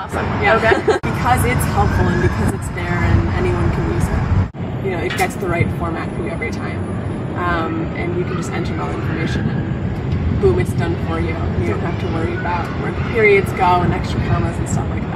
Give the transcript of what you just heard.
Awesome. Yeah. Okay. because it's helpful and because it's there and anyone can use it. You know, it gets the right format for you every time. Um, and you can just enter all the information and boom, it's done for you. You don't have to worry about where the periods go and extra commas and stuff like that.